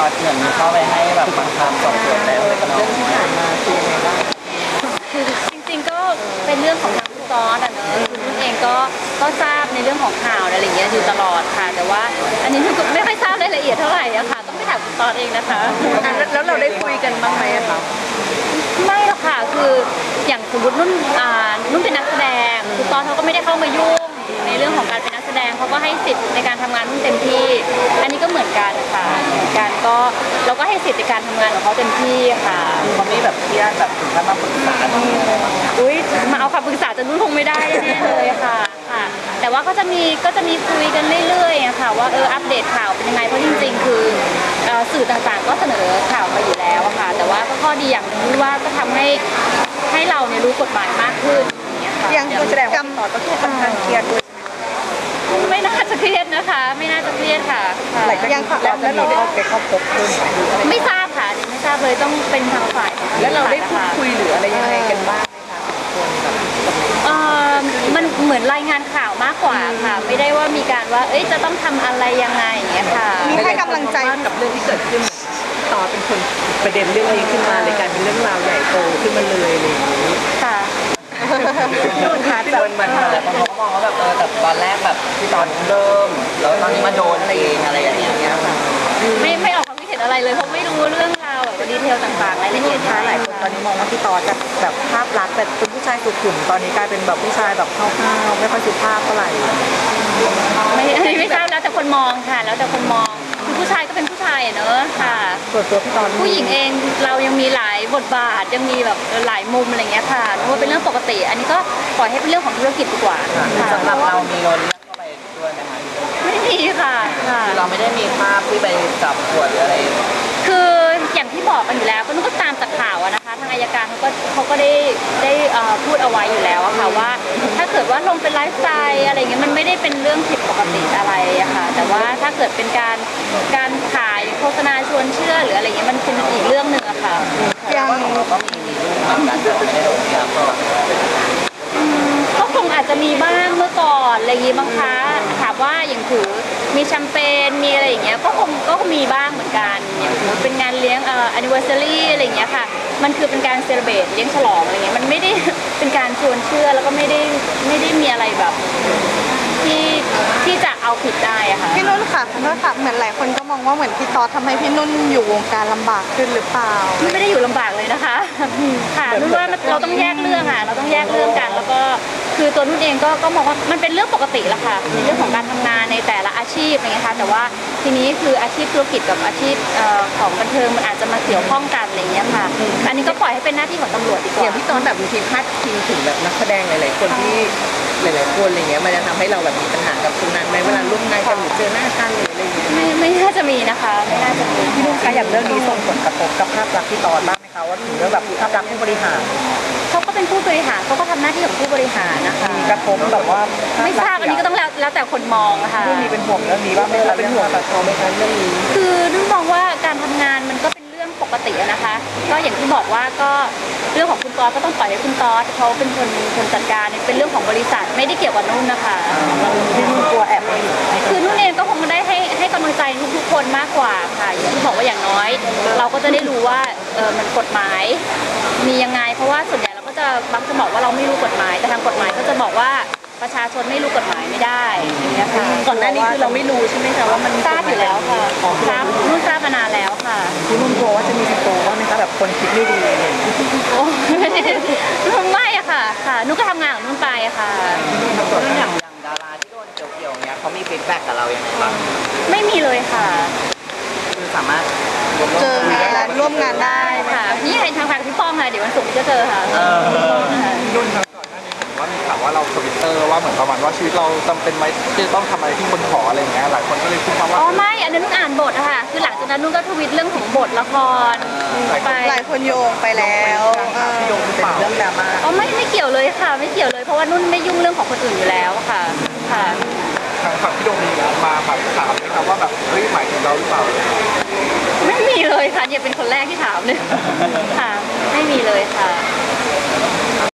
ตอนเหมือนมีเข้าไปให้แบบบางคำสอบสวนแล้วเลยกับน้องจริงๆก็เป็นเรื่องของทางผู้กอนอะเนอะคือนุ่นเองก็ก็ทราบในเรื่องของข่าวอะไรอย่างเงี้ยอยู่ตลอดค่ะ แต่ว่า อันนี้นุ่นก็ไม่ค่อยทราบรายละเอียดเท่าไหร่อะค่ะต้องไปถามคุณตอนเองนะคะ แล้วเราได้คุยกันบ้างไหมอะคะไม่หรอกค่ะคืออย่างสมมตินุ่นอ่านุ่นเป็นนักแสดงคุณตอนเขาก็ไม่ได้เข้ามายุ่งในเรื่องของการเป็นนักแสดงเขาก็ให้สิทธิ์ในการทำงานนุ่นเต็มที่ อันนี้ก็เหมือนกันค่ะเหมือนกันก็เรา ก็ให้สิทธิ์ในการทำงานของเขาเต็มที่ค่ะ เขาไม่แบบเครียดแบบถึงขั้นมาปรึกษาเราอุ้ยมาเอาคำปรึกษาจากนุ่นคงไม่ได้แน่ๆเลยค่ะค่ะ แต่ว่าก็จะมีก็จะมีคุยกันเรื่อยๆอะค่ะ ว่าเอออัปเดตข่าวเป็นยังไงเพราะจริง ๆ คือเอ่อสื่อต่างๆ ก็เสนอข่าวมาอยู่แล้วอะค่ะ แต่ว่าก็ข้อดีอย่างหนึงที่ว่าก็ทำให้ให้เราเนี่ยรู้กฎหมายมากขึ้นอย่างเงี้ยค่ะยังแสดงว่าต่อก็คือค่อนข้างเครียดด้วยไม่ น่าจะเครียดนะคะ ไม่น่าจะเครียดค่ะค่ะยังค่ะแล้วเราได้ไปเข้าพบเพิ่มไหมไม่ทราบค่ะไม่ทราบเลยต้องเป็นทางฝ่ายของแล้วเราได้พูดศลนะคะคุยหรืออะไรยังไงกันบ้างไหมคะคนแบบเอ่อมันเหมือนรายงานข่าวมากกว่าค่ะ ไม่ได้ว่ามีการว่า เอ้ยจะต้องทำอะไรยังไงอย่างเงี้ยค่ะ มีให้กำลังใจ กับเรื่องที่เกิดขึ้นต่อเป็นคนประเด็นเรื่องนี้ขึ้นมาเลยกลายเป็นเรื่องราวใหญ่โตขึ้นมาเลยอะไรอย่างนี้ ค่ะ นุ่นคะแต่มันมันแต่บางคนก็มองว่าแบบเออแต่ตอนแรกแบบที่ตอนเริ่มแล้วตอนนี้มาโดนเองอะไรอย่างเงี้ยค่ะไม่ไม่ออกความคิดเห็นอะไรเลยเพราะไม่รู้เรื่องราวแบบดีเทลต่างๆรายละเอียดหลายคนตอนนี้มองว่าพี่ต่อจากแบบภาพลักษณ์แบบเป็นผู้ชายสุขุมตอนนี้กลายเป็นแบบผู้ชายแบบห้าวๆไม่ค่อยสุภาพเท่าไหร่ไม่อันนี้ไม่ทราบแล้วแต่คนมองค่ะ แล้วแต่คนมองคือ ผู้ชายก็เป็นผู้ชายอะเนอะค่ะ ส่วนตัวพี่ตอนผู้หญิงเองเรายังมีหลายบทบาทยังมีแบบหลายมุมอะไรเงี้ยค่ะนึกว่าเป็นเรื่องปกติ อันนี้ก็ปล่อยให้เป็นเรื่องของธุรกิจดีกว่าค่ะสำหรับเรามีโดนเรียกเข้าไปด้วยไหมคะไม่มีค่ะค่ะ คือเราไม่ได้มีภาพที่ไปจับขวดหรืออะไร คืออย่างที่บอกกันอยู่แล้วก็นุ่นก็ตามจากข่าวอะนะคะ ทางอายการเขาก็เขาก็ได้ได้เอ่อพูดเอาไว้อยู่แล้วอะค่ะว่าถ้าเกิดว่าลงเป็นไลฟ์สไตล์อะไรเงี้ยมันไม่ได้เป็นเรื่องผิดปกติอะไรอะค่ะ แต่ว่าถ้าเกิดเป็นการการขายโฆษณาชวนเชื่อหรืออะไรเงี้ยมันเป็นอีกเรื่องหนึ่งอะค่ะยังก็มีมีรูปเหมือนกันแต่เราไม่ได้โดนเรียกก็ก็คงอาจจะมีบ้างเมื่อก่อนอะไรอย่างงี้บางคะถามว่าอย่างถือมีแชมเปญมีอะไรอย่างเงี้ยก็คงก็มีบ้างเหมือนกันอย่างถือเป็นงานเลี้ยงเอ่อ anniversary อะไรอย่างเงี้ยค่ะ มันคือเป็นการเซเลบรตเลี้ยงฉลองอะไรเงี้ยมันไม่ได้ เป็นการชวนเชื่อแล้วก็ไม่ได้ไม่ได้มีอะไรแบบ ที่ที่จะเอาผิดได้อะค่ะพี่นุ่นค่ะขอโทษค่ะเหมือนหลายคนก็มองว่าเหมือนพี่ต๊อดทำให้พี่นุ่นอยู่วงการลำบากขึ้นหรือเปล่า ไม่ได้อยู่ลำบากเลยนะคะ ค่ะนุ่นว่ามันเราต้องแยกเรื่องอะ เราต้องแยกเรื่องกัน แล้วก็ คือตัวนุ่นเองก็ก็มองว่ามันเป็นเรื่องปกติละค่ะในเรื่องของการทำงานในแต่ละอาชีพอะไรเงี้ยค่ะแต่ว่าทีนี้คืออาชีพธุรกิจกับอาชีพเอ่อของบันเทิงมันอาจจะมาเกี่ยวข้องกันอะไรเงี้ยค่ะ อันนี้ก็ปล่อยให้เป็นหน้าที่ของตำรวจดีกอว่า ย่างพี่ตอนแบบบางทีพาดพิงถึงแบบนักแสดงหลายๆคนที่หลายๆคนอะไรเงี้ยมันจะทำให้เราแบบมีปัญหากับคนนั้นไหมเวลาร่วมงานกันหรือเจอหน้ากันหรืออะไรเงี้ยไม่ไม่น่าจะมีนะคะไม่น่าจะมี พี่นุ่นคะอย่างเรื่องนี้ส่งผลกระทบกับภาพลักษณ์พี่ตอนบ้างไหมคะว่าถึงเรื่องแบบภาพลักษณ์ผู้บริหาร เขาก็เป็นผู้บริหารเขาก็ทำหน้าที่ของผู้บริหารนะคะ มีกระทบแบบว่าไม่ทราบอันนี้ก็ต้องแล้วแล้วแต่คนมองอะค่ะ เรื่องนี้เป็นห่วงเรื่องนี้บ้างไหมคะเป็นห่วงกับเขาไหมคะเรื่องนี้คือนุ่นมองว่าการทำงานมันก็เป็นเรื่องปกติอะนะคะ ก็อย่างที่บอกว่าก็เรื่องของคุณตอสก็ต้องปล่อยให้คุณตอสเขาเป็นคนคนจัดการเป็นเรื่องของบริษัทไม่ได้เกี่ยวกับนุ่นนะคะพี่นุ่นกลัวแอบไปอยู่คือนุ่นเองก็คงได้ให้ให้กำลังใจทุกๆคนมากกว่าค่ะอย่างที่บอกว่าอย่างน้อย เราก็จะได้รู้ว่าเออมันกฎหมาย มียังไงเพราะว่าส่วนใหญ่เราก็ จะมักจะบอกว่าเราไม่รู้กฎหมาย แต่ทางกฎหมายก็จะบอกว่าประชาชนไม่รู้กฎหมายไม่ได้อย่างเงี้ยค่ะก่อนหน้านี้คือเราไม่รู้ใช่ไหมคะว่ามันทราบอยู่แล้วค่ะทราบนุ่นทราบมานานแล้วค่ะพี่นุ่นกลัวว่าจะมีศัตรูบ้างไหมคะแบบคนคิดไม่ดีอะไรอย่างเงี้ยโอ้ไม่อะค่ะ ค่ะนุ่นก็ทำงานของนุ่นไปอะค่ะอย่างอย่างดาราที่โดนเกี่ยวๆเนี้ยเขามี feedback กับเราอย่างไรบ้างไม่มีเลยค่ะคือ สามารถเจองานร่วมงานได้ได้ค่ะ นี่ให้ทางทางพี่ป้องค่ะ เดี๋ยววันศุกร์จะเจอค่ะเออค่ะนุ่นครับก่อนหน้านี้ผมว่ามีข่าวว่าเราทวิตเตอร์ว่าเหมือนประมาณว่าชีวิตเราจำเป็นไหมที่จะต้องทำอะไรที่คนขออะไรอย่างเงี้ยหลายคนก็เลยพูดมาว่าอ๋อไม่อันนั้นนุ่นอ่านบทอะค่ะคือหลังจากนั้นนุ่นก็ทวิตเรื่องของบทละครไปหลายคนโยงไปแล้วเออพี่โยงหรือเปเป็นล่าเรื่องดราม่าอ๋อไม่ไม่เกี่ยวเลยค่ะ ไม่เกี่ยวเลยเพราะว่านุ่นไม่ยุ่งเรื่องของคนอื่นอยู่แล้วค่ะค่ะทางฝั่งพี่โยงมีมาแบบถามไหมครับว่าแบบเฮ้ยหมายถึงเราหรือเปล่าไม่มี เลยค่ะเนี่ยเป็นคนแรกที่ถามเนี่ยค่ะ ไม่มีเลยค่ะ